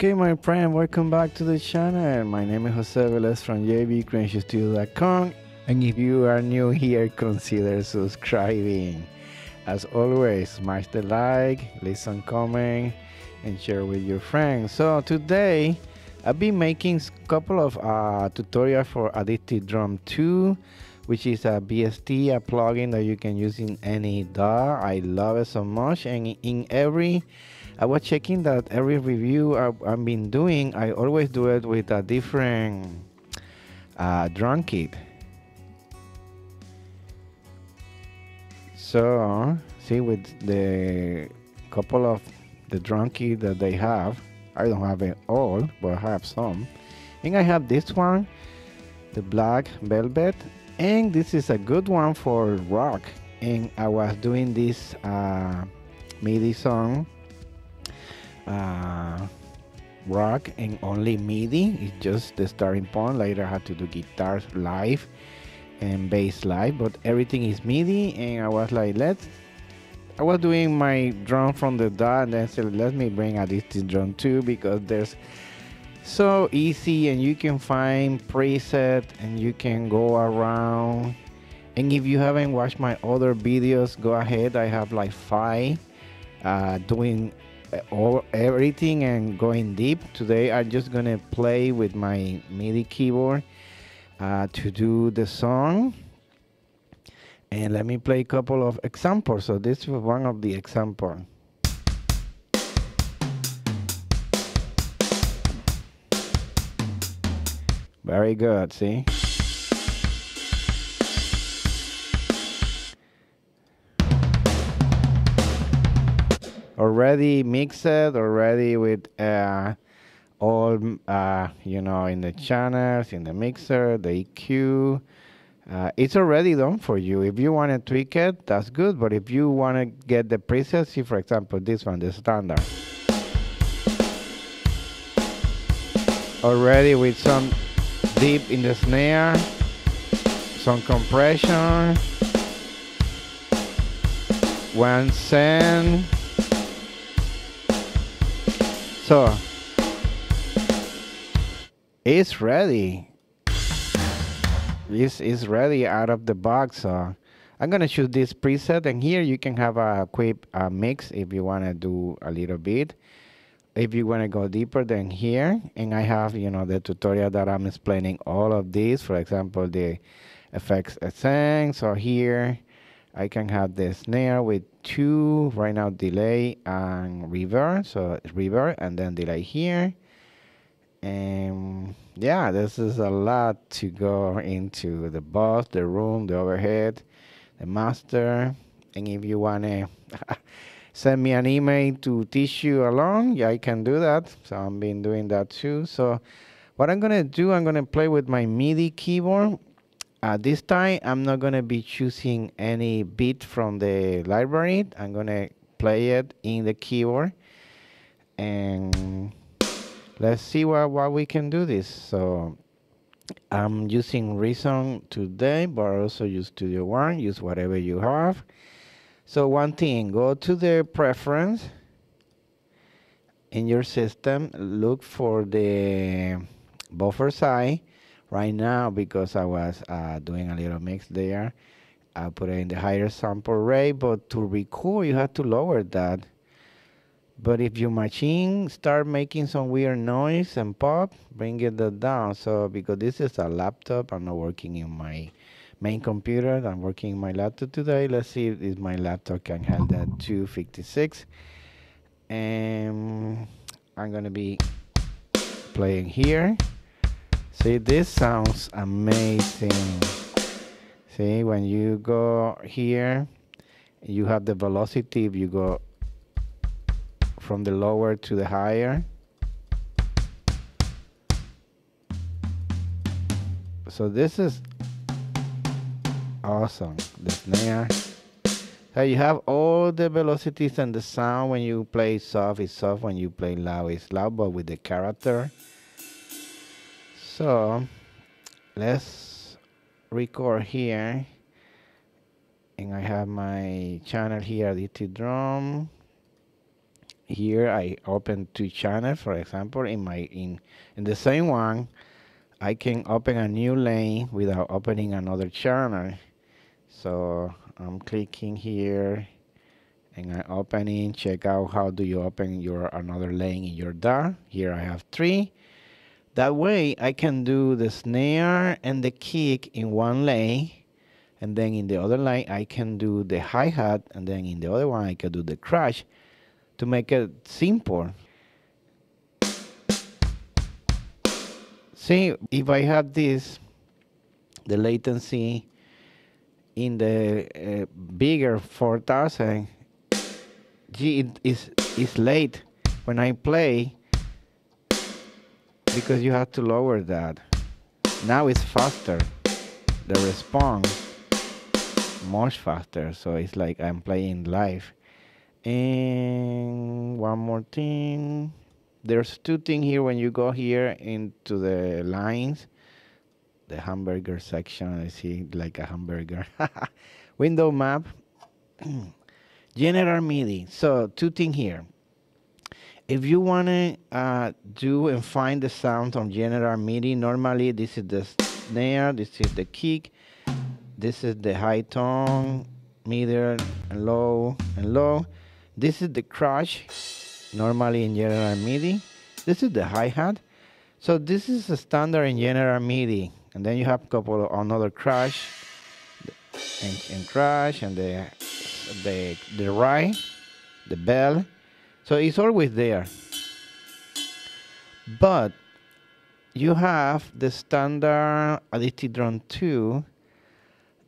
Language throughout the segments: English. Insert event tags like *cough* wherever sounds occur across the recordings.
Okay, my friend, welcome back to the channel. My name is Jose Velez from jvcreazionstudio.com. And if you are new here, consider subscribing. As always, smash the like, leave some comment, and share with your friends. So today, I've been making a couple of uh, tutorials for Addictive Drum 2, which is a VST, a plugin that you can use in any DAW. I love it so much, and in every I was checking that every review I, have been doing, I always do it with a different uh, drum kit. So, see, with the couple of the drum kit that they have, I don't have it all, but I have some. And I have this one, the black velvet, and this is a good one for rock. And I was doing this uh, MIDI song uh, rock and only MIDI. It's just the starting point. Later, I had to do guitars live and bass live, but everything is MIDI. And I was like, let's. I was doing my drum from the DAW, and then said, let me bring Addictive Drum 2 because there's so easy and you can find preset and you can go around and if you haven't watched my other videos go ahead i have like five uh, doing all everything and going deep. Today i'm just gonna play with my midi keyboard uh, to do the song. And let me play a couple of examples. So this is one of the examples. very good see already mixed already with uh, all uh, you know in the channels in the mixer the EQ uh, it's already done for you. If you want to tweak it that's good but if you want to get the presets see for example this one the standard. Already with some deep in the snare some compression. One send so it's ready. This is ready out of the box. So I'm gonna choose this preset, and here you can have a quick uh, mix if you wanna do a little bit. If you wanna go deeper than here, and I have you know the tutorial that I'm explaining all of these. For example, the effects essence. So here I can have the snare with two right now delay and reverb so reverb and then delay here. And yeah this is a lot to go into the bus the room the overhead the master. And if you want to *laughs* send me an email to teach you along yeah i can do that. So i've been doing that too. So what i'm gonna do i'm gonna play with my midi keyboard uh, this time I'm not gonna be choosing any beat from the library. I'm gonna play it in the keyboard and let's see what, what we can do this. So I'm using Reason today, but also use Studio One, use whatever you have. So one thing, go to the preference in your system, look for the buffer size right now because I was uh, doing a little mix there. I put it in the higher sample rate, but to record you have to lower that. But if your machine start making some weird noise and pop, bring it down. So because this is a laptop, I'm not working in my main computer. I'm working in my laptop today. Let's see if my laptop can handle that 256. And I'm gonna be playing here. See, this sounds amazing. See, when you go here, you have the velocity if you go from the lower to the higher. So this is awesome. The snare. So you have all the velocities and the sound when you play soft is soft, when you play loud is loud, but with the character. So let's record here. And I have my channel here Addictive Drum. Here I open two channels for example in my in in the same one I can open a new lane without opening another channel. So I'm clicking here and I open opening check out how do you open your another lane in your DAW here I have three that way I can do the snare and the kick in one lane and then in the other line I can do the hi-hat and then in the other one I can do the crash to make it simple. See, if I have this, the latency in the uh, bigger 4000, gee, it is late when I play because you have to lower that. Now it's faster, the response much faster. So it's like I'm playing live. And one more thing. There's two things here. When you go here into the lines the hamburger section I see like a hamburger. *laughs* Window map. *clears throat* General MIDI so two things here if you want to uh, do and find the sound on general MIDI normally this is the snare this is the kick this is the high tone, medium, and low, and low. This is the crash, normally in general MIDI. This is the hi-hat. So this is a standard in general MIDI. And then you have a couple of another crash, and, and crash, and the, the, the right, the bell. So it's always there. But you have the standard Addictive Drum 2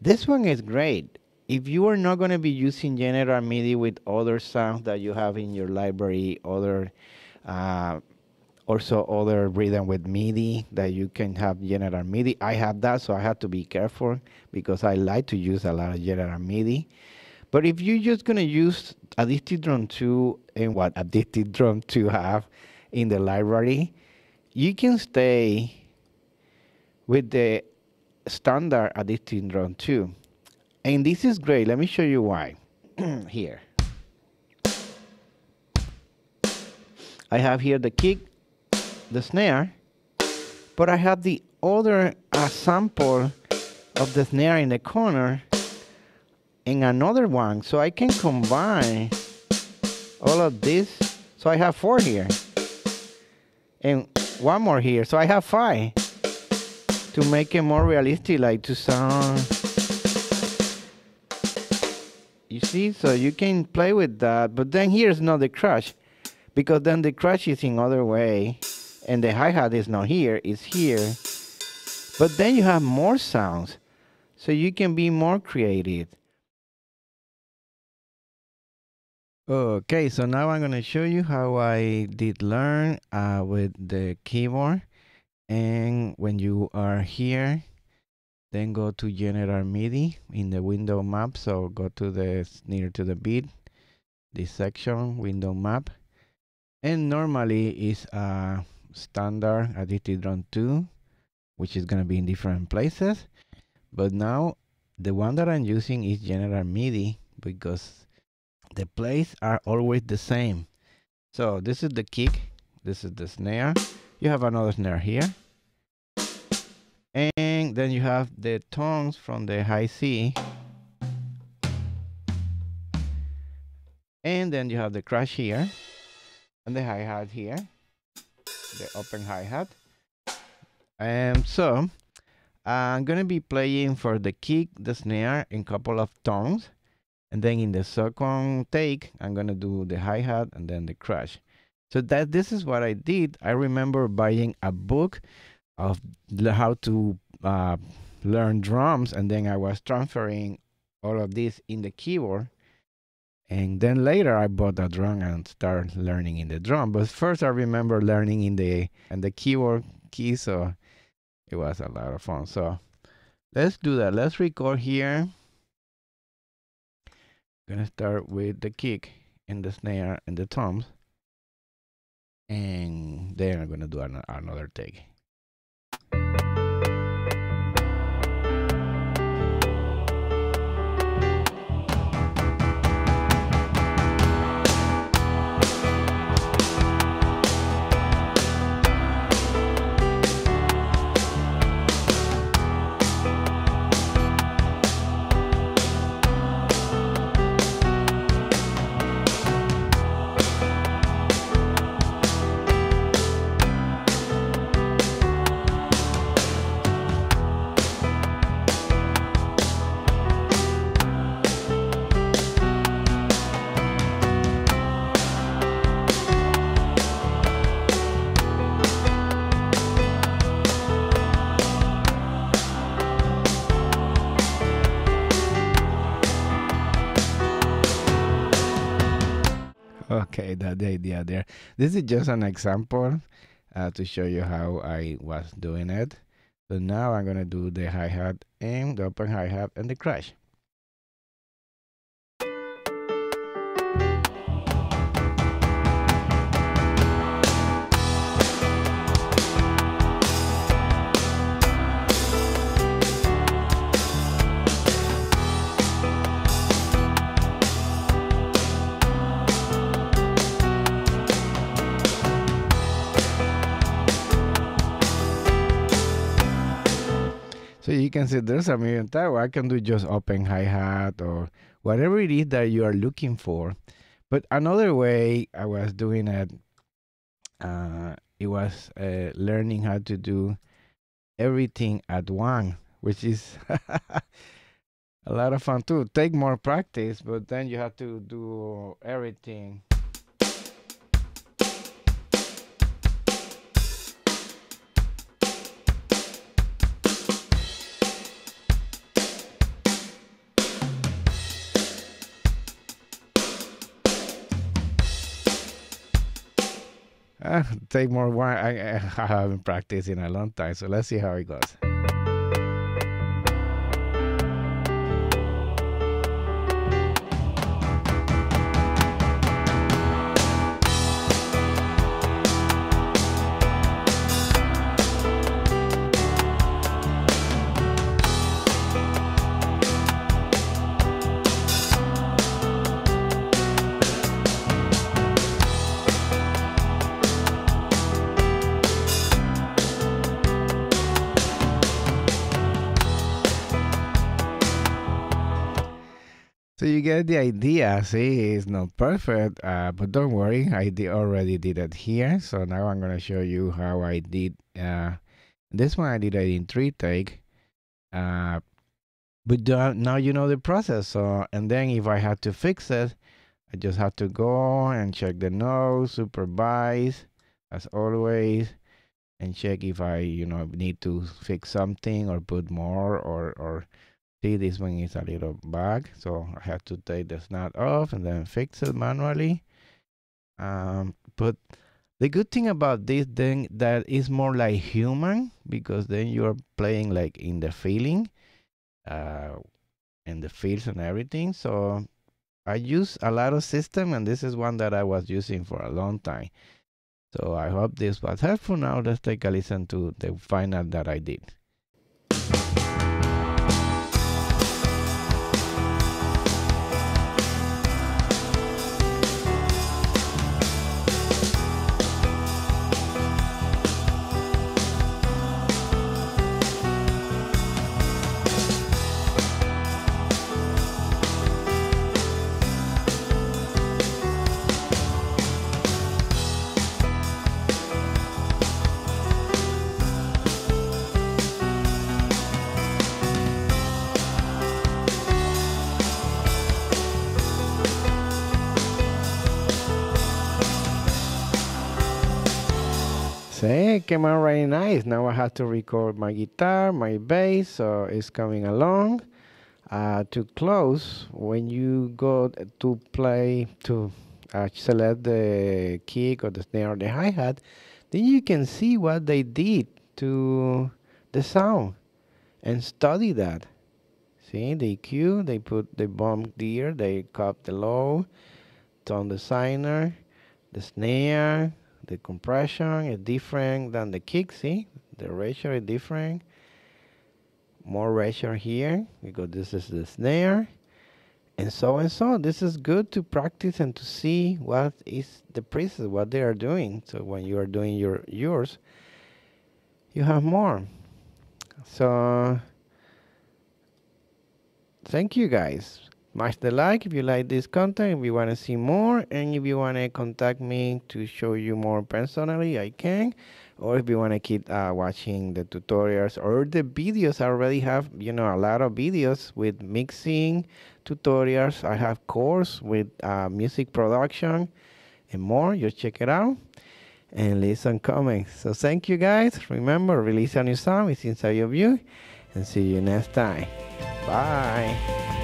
this one is great. If you are not going to be using General MIDI with other sounds that you have in your library, other uh, also other rhythm with MIDI that you can have General MIDI. I have that, so I have to be careful because I like to use a lot of General MIDI. But if you're just going to use Addictive Drum 2 and what Addictive Drum 2 have in the library, you can stay with the standard Addictive Drum 2. And this is great. Let me show you why. *clears throat* here. I have here the kick, the snare, but I have the other uh, sample of the snare in the corner and another one. So I can combine all of this. So I have four here. And one more here. So I have five to make it more realistic, like to sound. You see, so you can play with that, but then here's not the crash, because then the crash is in other way, and the hi-hat is not here, it's here. But then you have more sounds, so you can be more creative. Okay, so now I'm going to show you how I did learn uh, with the keyboard. And when you are here then go to general MIDI in the window map. So go to the near to the beat this section window map. And normally is a standard Addictive Drum 2 which is going to be in different places. But now the one that I'm using is general MIDI because the plays are always the same. So this is the kick. This is the snare. You have another snare here. And then you have the tones from the high C. And then you have the crash here. And the hi-hat here. The open hi-hat. And so I'm gonna be playing for the kick the snare and couple of tones and then in the second take I'm gonna do the hi-hat and then the crash so that this is what I did. I remember buying a book of how to uh, learn drums, and then I was transferring all of this in the keyboard. And then later I bought a drum and started learning in the drum. But first I remember learning in the and the keyboard key, so it was a lot of fun. So let's do that. Let's record here. Gonna start with the kick and the snare and the toms and then I'm gonna do an another take. That's the idea there. This is just an example uh, to show you how I was doing it. So now I'm gonna do the hi-hat and the open hi-hat and the crash. So you can see there's a million type. I can do just open hi-hat or whatever it is that you are looking for. But another way I was doing it, uh, it was uh, learning how to do everything at one, which is *laughs* a lot of fun too. Take more practice, but then you have to do everything Uh, *laughs* take more wine. I, *laughs* I haven't practiced in a long time, so let's see how it goes. Get the idea. See, it's not perfect, uh, but don't worry. I did already did it here. So now I'm gonna show you how I did. Uh, this one I did it in three take. Uh, but now you know the process. So and then if I had to fix it, I just have to go and check the nose, supervise, as always, and check if I you know need to fix something or put more or or see this one is a little bug so I have to take the snap off and then fix it manually. Um, but the good thing about this thing that is more like human because then you're playing like in the feeling uh, and the feels and everything. So I use a lot of system and this is one that I was using for a long time. So I hope this was helpful. Now let's take a listen to the final that I did came out really nice. Now I have to record my guitar, my bass, so it's coming along. Uh, to close, when you go to play, to uh, select the kick or the snare or the hi-hat, then you can see what they did to the sound and study that. See, the EQ, they put the bomb there, they cut the low, tone designer, the snare, the compression is different than the kick see? The ratio is different. More ratio here because this is the snare. And so and so this is good to practice and to see what is the preset what they are doing. So when you are doing your yours you have more. So thank you guys Smash the like if you like this content, if you want to see more, and if you want to contact me to show you more personally, I can. Or if you want to keep uh, watching the tutorials or the videos, I already have you know a lot of videos with mixing tutorials. I have course with uh, music production and more. Just check it out and leave some comments. So thank you guys. Remember, release a new song is inside of you, and see you next time. Bye.